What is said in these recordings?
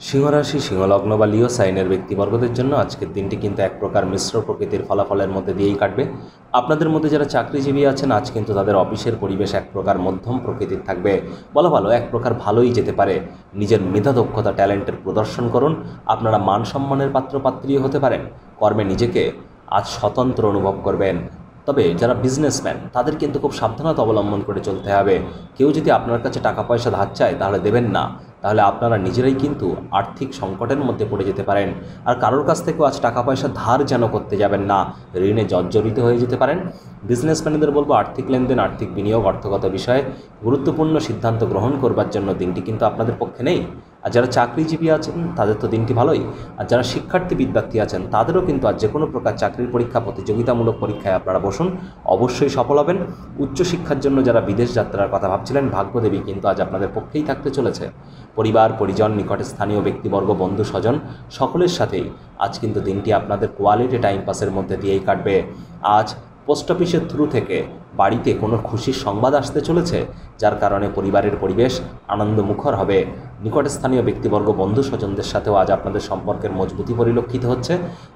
সিংহরাশি, সিংহলগ্ন বা লিও সাইনের ব্যক্তিবর্গদের জন্য আজকের দিনটি কিন্তু এক প্রকার মিশ্র প্রকৃতির ফলাফলের মধ্যে দিয়েই কাটবে। আপনাদের মধ্যে যারা চাকরিজীবী আছেন, আজ কিন্তু তাদের অফিসের পরিবেশ এক প্রকার মধ্যম প্রকৃতির থাকবে। বলা ভালো, এক প্রকার ভালোই যেতে পারে। নিজের মেধা দক্ষতা ট্যালেন্টের প্রদর্শন করুন। আপনারা মান সম্মানের পাত্র পাত্রীও হতে পারেন। কর্মে নিজেকে আজ স্বতন্ত্র অনুভব করবেন। তবে যারা বিজনেসম্যান তাদের কিন্তু খুব সাবধানতা অবলম্বন করে চলতে হবে। কেউ যদি আপনার কাছে টাকা পয়সা ধার চায়, তাহলে দেবেন না। তাহলে আপনারা নিজেরাই কিন্তু আর্থিক সংকটের মধ্যে পড়ে যেতে পারেন। আর কারোর কাছ থেকেও আজ টাকা পয়সা ধার যেন করতে যাবেন না, ঋণে জর্জরিত হয়ে যেতে পারেন। বিজনেসম্যানদের বলব, আর্থিক লেনদেন, আর্থিক বিনিয়োগ অর্থগত বিষয়ে গুরুত্বপূর্ণ সিদ্ধান্ত গ্রহণ করবার জন্য দিনটি কিন্তু আপনাদের পক্ষে নেই। আর যারা চাকরিজীবী আছেন, তাদের তো দিনটি ভালোই। আর যারা শিক্ষার্থী বিদ্যার্থী আছেন, তাদেরও কিন্তু আজ যে কোনো প্রকার চাকরির পরীক্ষা, প্রতিযোগিতামূলক পরীক্ষায় আপনারা বসুন। অবশ্যই সফল হবেন। উচ্চশিক্ষার জন্য যারা বিদেশ যাত্রার কথা ভাবছিলেন, ভাগ্যদেবী কিন্তু আজ আপনাদের পক্ষেই থাকতে চলেছে। পরিবার, পরিজন, নিকটে স্থানীয় ব্যক্তিবর্গ, বন্ধু, স্বজন, সকলের সাথেই আজ কিন্তু দিনটি আপনাদের কোয়ালিটি টাইম পাসের মধ্যে দিয়েই কাটবে। আজ পোস্ট অফিসের থ্রু থেকে বাড়িতে কোনো খুশির সংবাদ আসতে চলেছে, যার কারণে পরিবারের পরিবেশ আনন্দমুখর হবে। নিকটস্থানীয় ব্যক্তিবর্গ, বন্ধু স্বজনদের সাথেও আজ আপনাদের সম্পর্কের মজবুতি পরিলক্ষিত হচ্ছে।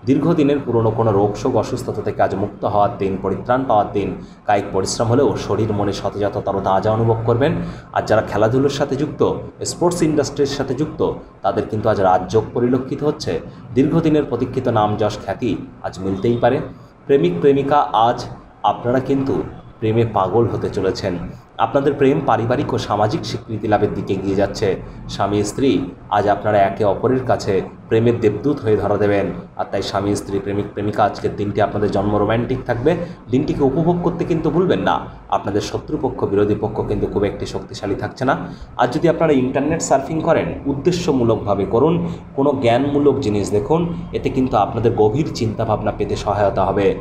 দীর্ঘদিনের পুরনো কোনো রোগ, শোক, অসুস্থতা থেকে আজ মুক্ত হওয়ার দিন, পরিত্রাণ পাওয়ার দিন। কায়িক পরিশ্রম হলেও শরীর, মনে সতেজত তাজা অনুভব করবেন। আর যারা খেলাধুলোর সাথে যুক্ত, স্পোর্টস ইন্ডাস্ট্রির সাথে যুক্ত, তাদের কিন্তু আজ রাজযোগ পরিলক্ষিত হচ্ছে। দীর্ঘদিনের প্রতীক্ষিত নাম যশ খ্যাতি আজ মিলতেই পারে। প্রেমিক প্রেমিকা আজ আপনারা কিন্তু প্রেমে পাগল হতে চলেছেন। আপনাদের প্রেম পারিবারিক ও সামাজিক স্বীকৃতি লাভের দিকে এগিয়ে যাচ্ছে। স্বামী স্ত্রী আজ আপনারা একে অপরের কাছে প্রেমের দেবদূত হয়ে ধরা দেবেন। আর তাই স্বামী, স্ত্রী, প্রেমিক, প্রেমিকা, আজকের দিনটি আপনাদের জন্ম রোম্যান্টিক থাকবে। দিনটিকে উপভোগ করতে কিন্তু ভুলবেন না। আপনাদের শত্রুপক্ষ, বিরোধী পক্ষ কিন্তু খুব একটি শক্তিশালী থাকছে না। আর যদি আপনারা ইন্টারনেট সার্ফিং করেন, উদ্দেশ্যমূলকভাবে করুন। কোনো জ্ঞানমূলক জিনিস দেখুন। এতে কিন্তু আপনাদের গভীর চিন্তাভাবনা পেতে সহায়তা হবে।